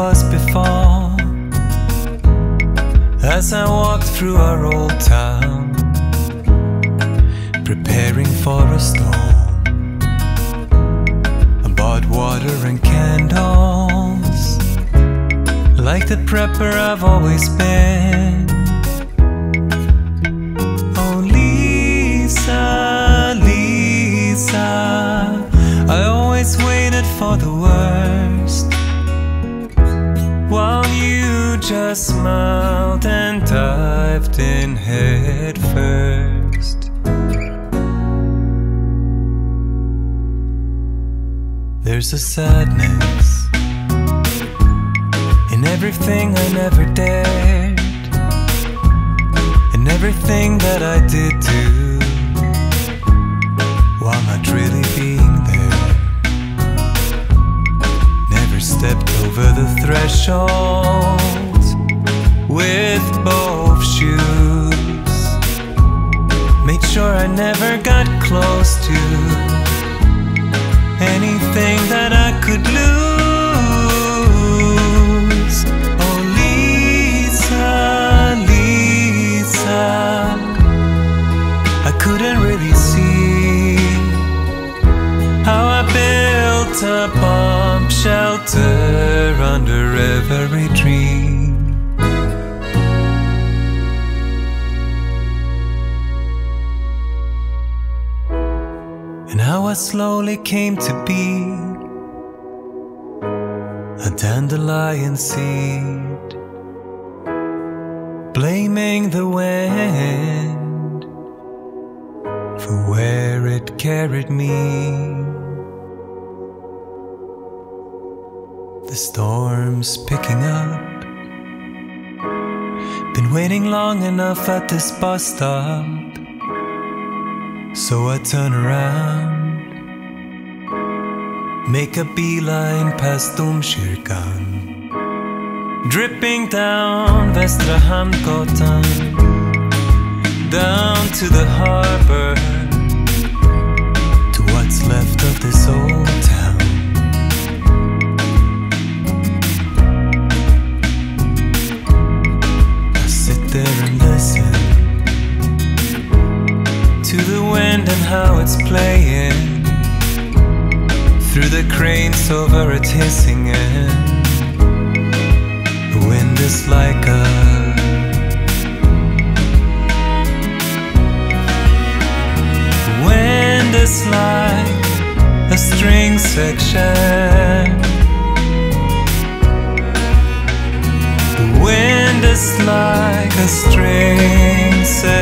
us before. As I walked through our old town Preparing for a storm I bought water and candles Like the prepper I've always been. Oh Lisa, Lisa I always waited for the worst. While you just smiled and dived in head first. There's a sadness in everything I never dared, in everything that I did do, while not really being stepped over the threshold with both shoes. Made sure I never got close to I slowly came to be a dandelion seed, blaming the wind for where it carried me. The storm's picking up. Been waiting long enough at this bus stop. So I turn around. Make a beeline past Domkyrkan. Dripping down Västra Hamngatan. Down to the harbor. To what's left of this old town. I sit there and listen to the wind and how it's playing through the cranes over it hissing and the wind is like a the wind is like a string section. The wind is like a string section